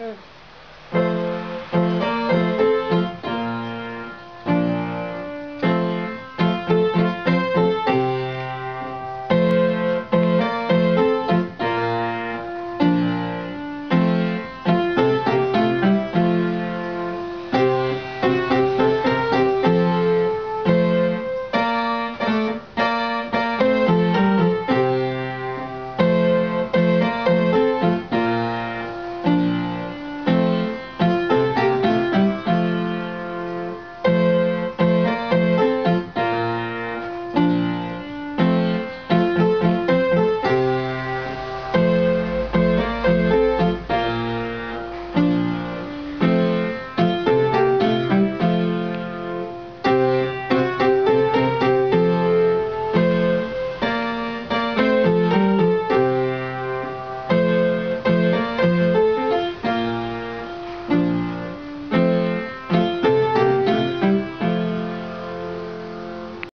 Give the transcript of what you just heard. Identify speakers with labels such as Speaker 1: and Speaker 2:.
Speaker 1: 嗯。